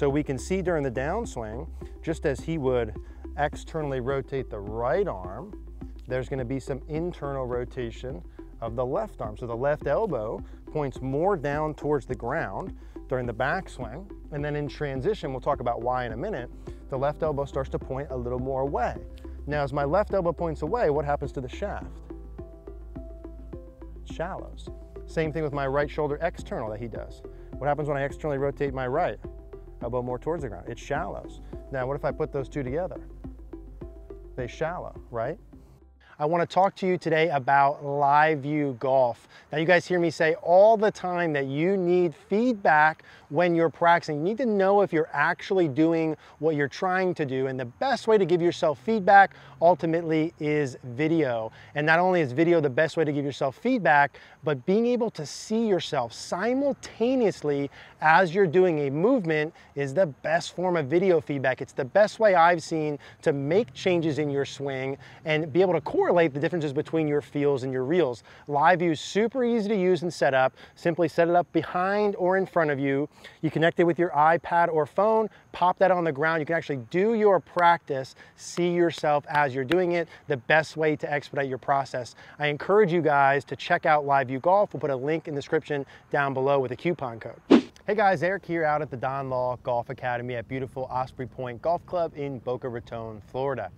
So we can see during the downswing, just as he would externally rotate the right arm, there's gonna be some internal rotation of the left arm. So the left elbow points more down towards the ground during the backswing. And then in transition, we'll talk about why in a minute, the left elbow starts to point a little more away. Now, as my left elbow points away, what happens to the shaft? shallows. Same thing with my right shoulder external that he does. What happens when I externally rotate my right? Elbow more towards the ground. It shallows. Now, what if I put those two together? They shallow, right? I wanna to talk to you today about Live View Golf. Now you guys hear me say all the time that you need feedback when you're practicing. You need to know if you're actually doing what you're trying to do. And the best way to give yourself feedback ultimately is video. And not only is video the best way to give yourself feedback, but being able to see yourself simultaneously as you're doing a movement is the best form of video feedback. It's the best way I've seen to make changes in your swing and be able to correlate the differences between your feels and your reels. Live view is super easy to use and set up. Simply set it up behind or in front of you. You connect it with your iPad or phone, pop that on the ground. You can actually do your practice, see yourself as you're doing it, the best way to expedite your process. I encourage you guys to check out Live View Golf. We'll put a link in the description down below with a coupon code. Hey guys, Eric here out at the Don Law Golf Academy at beautiful Osprey Point Golf Club in Boca Raton, Florida.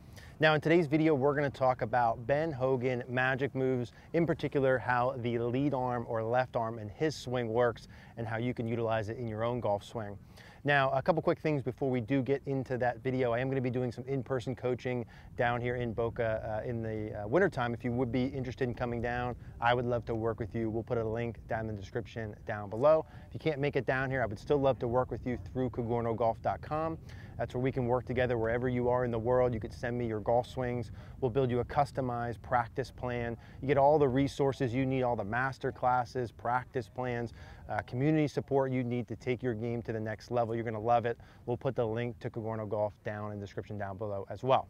Now in today's video, we're gonna talk about Ben Hogan magic moves, in particular how the lead arm or left arm in his swing works and how you can utilize it in your own golf swing. Now, a couple quick things before we do get into that video. I am going to be doing some in-person coaching down here in Boca uh, in the uh, wintertime. If you would be interested in coming down, I would love to work with you. We'll put a link down in the description down below. If you can't make it down here, I would still love to work with you through cogornogolf.com. That's where we can work together wherever you are in the world. You could send me your golf swings. We'll build you a customized practice plan. You get all the resources you need, all the master classes, practice plans, uh, community support you need to take your game to the next level. You're gonna love it. We'll put the link to Cogorno Golf down in the description down below as well.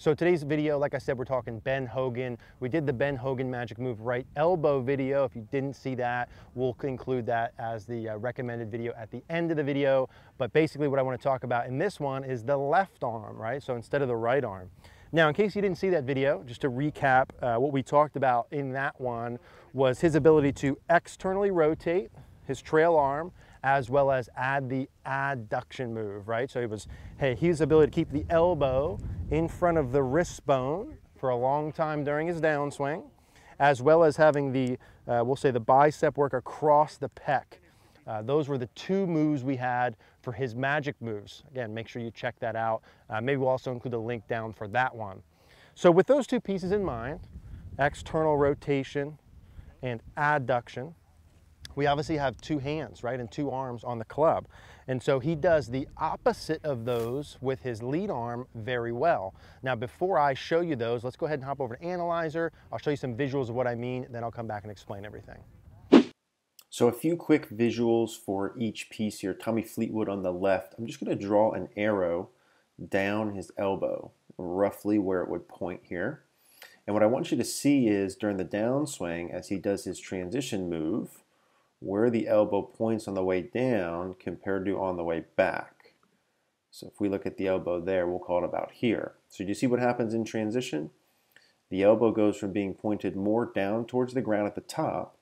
So today's video, like I said, we're talking Ben Hogan. We did the Ben Hogan Magic Move right elbow video. If you didn't see that, we'll include that as the uh, recommended video at the end of the video. But basically what I wanna talk about in this one is the left arm, right? So instead of the right arm. Now, in case you didn't see that video, just to recap, uh, what we talked about in that one was his ability to externally rotate his trail arm as well as add the adduction move, right? So it was, hey, his ability to keep the elbow in front of the wrist bone for a long time during his downswing, as well as having the, uh, we'll say the bicep work across the pec. Uh, those were the two moves we had for his magic moves. Again, make sure you check that out. Uh, maybe we'll also include a link down for that one. So with those two pieces in mind, external rotation and adduction, we obviously have two hands, right, and two arms on the club. And so he does the opposite of those with his lead arm very well. Now, before I show you those, let's go ahead and hop over to Analyzer. I'll show you some visuals of what I mean, then I'll come back and explain everything. So a few quick visuals for each piece here. Tommy Fleetwood on the left. I'm just going to draw an arrow down his elbow, roughly where it would point here. And what I want you to see is during the downswing, as he does his transition move, where the elbow points on the way down compared to on the way back. So if we look at the elbow there, we'll call it about here. So do you see what happens in transition? The elbow goes from being pointed more down towards the ground at the top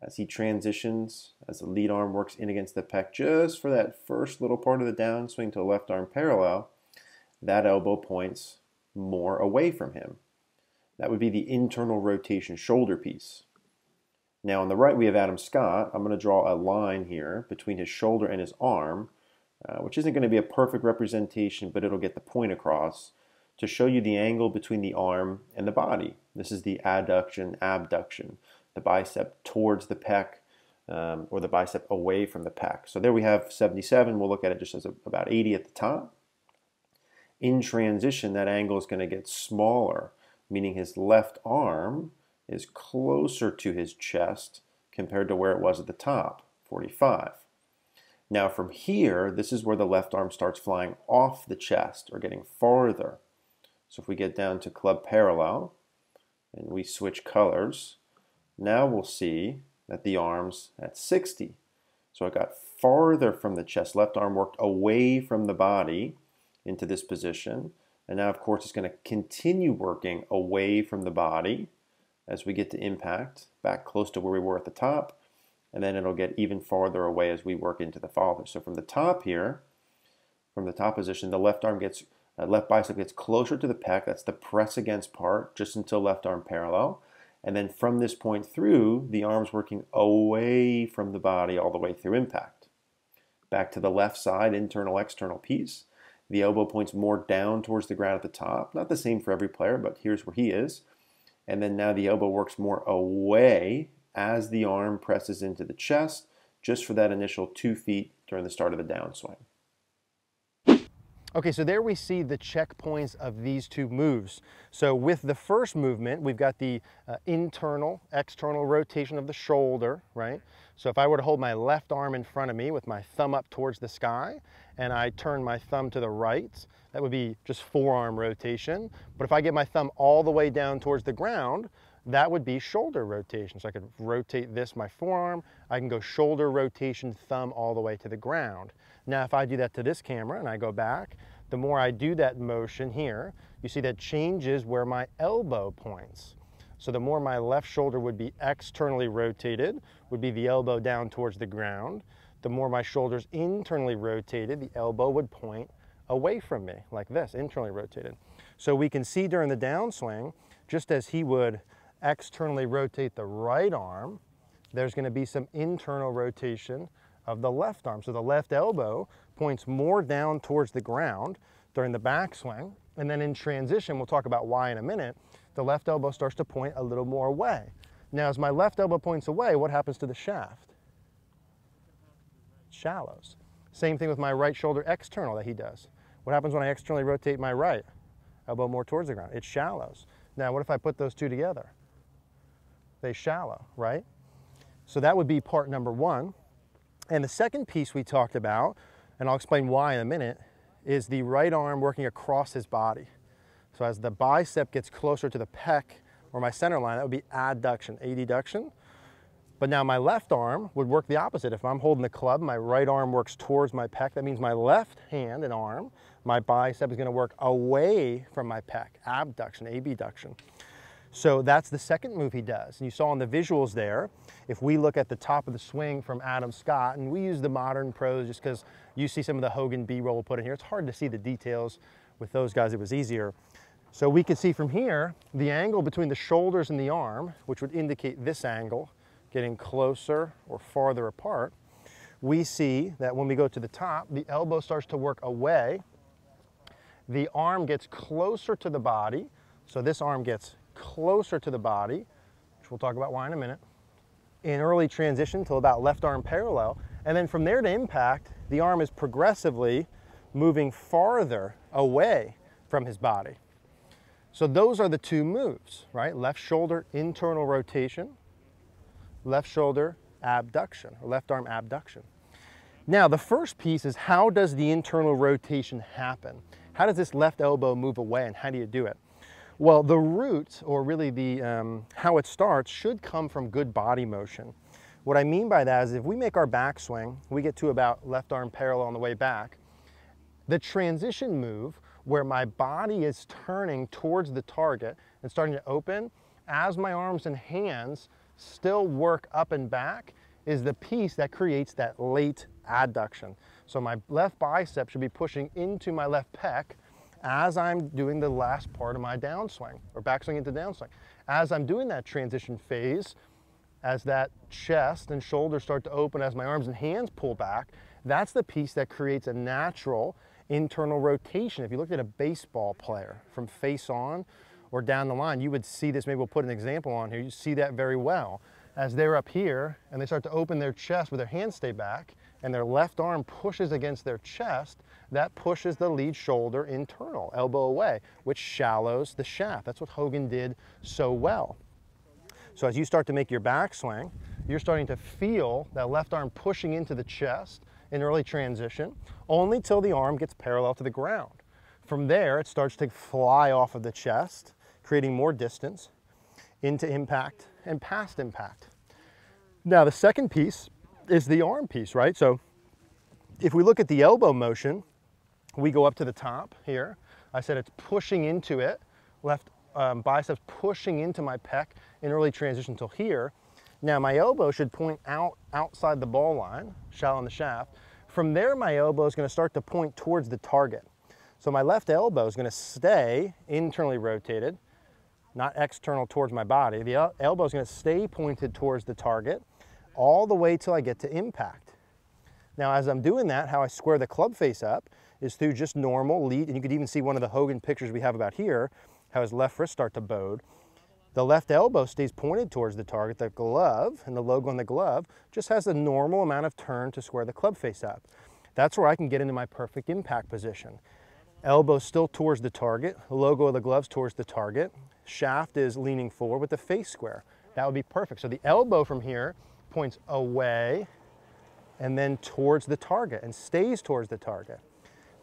as he transitions, as the lead arm works in against the pec just for that first little part of the downswing to left arm parallel, that elbow points more away from him. That would be the internal rotation shoulder piece. Now on the right we have Adam Scott. I'm going to draw a line here between his shoulder and his arm, uh, which isn't going to be a perfect representation, but it'll get the point across to show you the angle between the arm and the body. This is the adduction, abduction, the bicep towards the pec um, or the bicep away from the pec. So there we have 77. We'll look at it just as a, about 80 at the top. In transition, that angle is going to get smaller, meaning his left arm is closer to his chest compared to where it was at the top, 45. Now from here, this is where the left arm starts flying off the chest or getting farther. So if we get down to club parallel and we switch colors, now we'll see that the arm's at 60. So I got farther from the chest. Left arm worked away from the body into this position. And now, of course, it's going to continue working away from the body as we get to impact, back close to where we were at the top. And then it'll get even farther away as we work into the follow. So from the top here, from the top position, the left arm gets, uh, left bicep gets closer to the pec. That's the press against part, just until left arm parallel. And then from this point through, the arm's working away from the body all the way through impact. Back to the left side, internal, external piece. The elbow points more down towards the ground at the top. Not the same for every player, but here's where he is. And then now the elbow works more away as the arm presses into the chest, just for that initial two feet during the start of the downswing. Okay, so there we see the checkpoints of these two moves. So with the first movement, we've got the uh, internal, external rotation of the shoulder, right? So if I were to hold my left arm in front of me with my thumb up towards the sky, and I turn my thumb to the right, that would be just forearm rotation. But if I get my thumb all the way down towards the ground, that would be shoulder rotation. So I could rotate this, my forearm, I can go shoulder rotation, thumb all the way to the ground. Now, if I do that to this camera and I go back, the more I do that motion here, you see that changes where my elbow points. So the more my left shoulder would be externally rotated, would be the elbow down towards the ground. The more my shoulder's internally rotated, the elbow would point away from me, like this, internally rotated. So we can see during the downswing, just as he would externally rotate the right arm, there's gonna be some internal rotation of the left arm. So the left elbow points more down towards the ground during the backswing. And then in transition, we'll talk about why in a minute, the left elbow starts to point a little more away. Now, as my left elbow points away, what happens to the shaft? It shallows. Same thing with my right shoulder external that he does. What happens when I externally rotate my right elbow more towards the ground? It shallows. Now, what if I put those two together? They shallow, right? So that would be part number one. And the second piece we talked about, and I'll explain why in a minute, is the right arm working across his body. So as the bicep gets closer to the pec or my center line, that would be adduction, adduction. But now my left arm would work the opposite. If I'm holding the club, my right arm works towards my pec. That means my left hand and arm, my bicep is gonna work away from my pec, abduction, abduction. So that's the second move he does. And you saw in the visuals there, if we look at the top of the swing from Adam Scott, and we use the modern pros just because you see some of the Hogan B-roll put in here. It's hard to see the details. With those guys, it was easier. So we can see from here, the angle between the shoulders and the arm, which would indicate this angle, getting closer or farther apart, we see that when we go to the top, the elbow starts to work away. The arm gets closer to the body. So this arm gets closer to the body, which we'll talk about why in a minute, in early transition till about left arm parallel. And then from there to impact, the arm is progressively moving farther away from his body. So those are the two moves, right? Left shoulder internal rotation, left shoulder abduction, or left arm abduction. Now, the first piece is how does the internal rotation happen? How does this left elbow move away and how do you do it? Well, the root, or really the um, how it starts, should come from good body motion. What I mean by that is if we make our backswing, we get to about left arm parallel on the way back, the transition move where my body is turning towards the target and starting to open, as my arms and hands still work up and back, is the piece that creates that late adduction. So my left bicep should be pushing into my left pec as I'm doing the last part of my downswing or backswing into downswing. As I'm doing that transition phase, as that chest and shoulders start to open, as my arms and hands pull back, that's the piece that creates a natural internal rotation. If you looked at a baseball player from face on or down the line, you would see this, maybe we'll put an example on here, you see that very well. As they're up here and they start to open their chest with their hands stay back and their left arm pushes against their chest, that pushes the lead shoulder internal, elbow away, which shallows the shaft. That's what Hogan did so well. So as you start to make your backswing, you're starting to feel that left arm pushing into the chest in early transition, only till the arm gets parallel to the ground. From there, it starts to fly off of the chest, creating more distance into impact and past impact. Now, the second piece is the arm piece, right? So if we look at the elbow motion, we go up to the top here. I said it's pushing into it, left um, biceps pushing into my pec in early transition till here. Now my elbow should point out outside the ball line, shallow on the shaft. From there, my elbow is gonna start to point towards the target. So my left elbow is gonna stay internally rotated, not external towards my body. The elbow is gonna stay pointed towards the target all the way till I get to impact. Now, as I'm doing that, how I square the club face up is through just normal lead, and you could even see one of the Hogan pictures we have about here, how his left wrist start to bowed. The left elbow stays pointed towards the target. The glove and the logo on the glove just has a normal amount of turn to square the club face up. That's where I can get into my perfect impact position. Elbow still towards the target, the logo of the gloves towards the target. Shaft is leaning forward with the face square. That would be perfect. So the elbow from here points away and then towards the target and stays towards the target.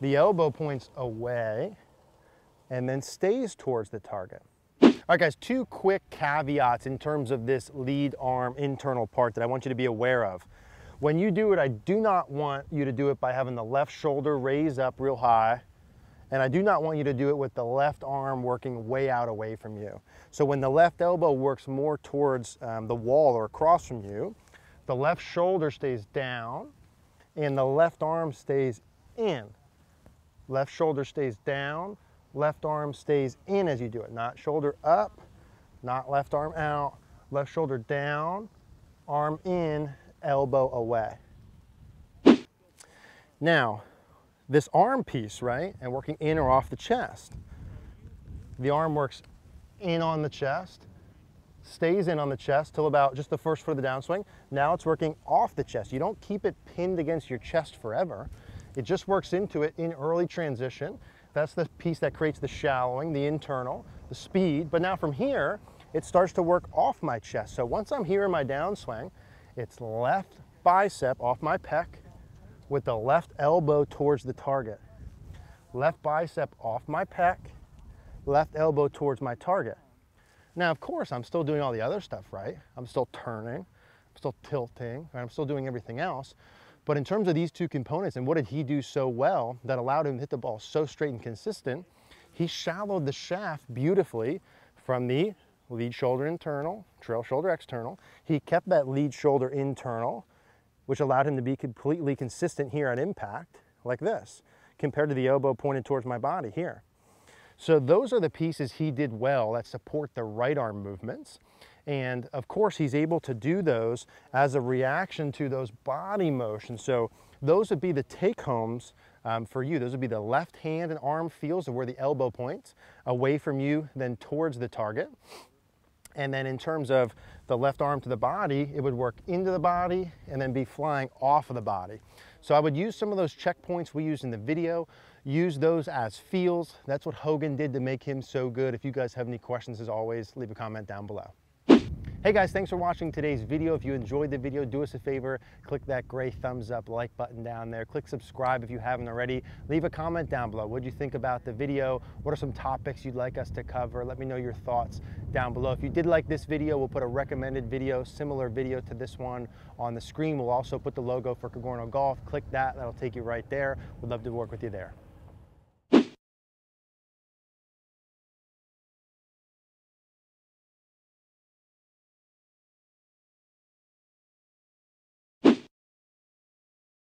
The elbow points away and then stays towards the target. All right guys, two quick caveats in terms of this lead arm internal part that I want you to be aware of. When you do it, I do not want you to do it by having the left shoulder raised up real high and I do not want you to do it with the left arm working way out away from you. So when the left elbow works more towards um, the wall or across from you, the left shoulder stays down and the left arm stays in. Left shoulder stays down, left arm stays in as you do it. Not shoulder up, not left arm out, left shoulder down, arm in, elbow away. Now, this arm piece, right, and working in or off the chest. The arm works in on the chest, stays in on the chest till about just the first foot of the downswing. Now it's working off the chest. You don't keep it pinned against your chest forever. It just works into it in early transition. That's the piece that creates the shallowing, the internal, the speed. But now from here, it starts to work off my chest. So once I'm here in my downswing, it's left bicep off my pec with the left elbow towards the target. Left bicep off my pec, left elbow towards my target. Now, of course, I'm still doing all the other stuff, right? I'm still turning, I'm still tilting, I'm still doing everything else. But in terms of these two components and what did he do so well that allowed him to hit the ball so straight and consistent, he shallowed the shaft beautifully from the lead shoulder internal, trail shoulder external. He kept that lead shoulder internal, which allowed him to be completely consistent here at impact, like this, compared to the elbow pointed towards my body here. So those are the pieces he did well that support the right arm movements. And of course, he's able to do those as a reaction to those body motions. So those would be the take homes um, for you. Those would be the left hand and arm feels of where the elbow points away from you, then towards the target. And then in terms of the left arm to the body, it would work into the body and then be flying off of the body. So I would use some of those checkpoints we used in the video use those as feels. That's what Hogan did to make him so good. If you guys have any questions, as always, leave a comment down below. Hey guys, thanks for watching today's video. If you enjoyed the video, do us a favor, click that gray thumbs up like button down there. Click subscribe if you haven't already. Leave a comment down below. What do you think about the video? What are some topics you'd like us to cover? Let me know your thoughts down below. If you did like this video, we'll put a recommended video, similar video to this one on the screen. We'll also put the logo for Cogorno Golf. Click that, that'll take you right there. We'd love to work with you there.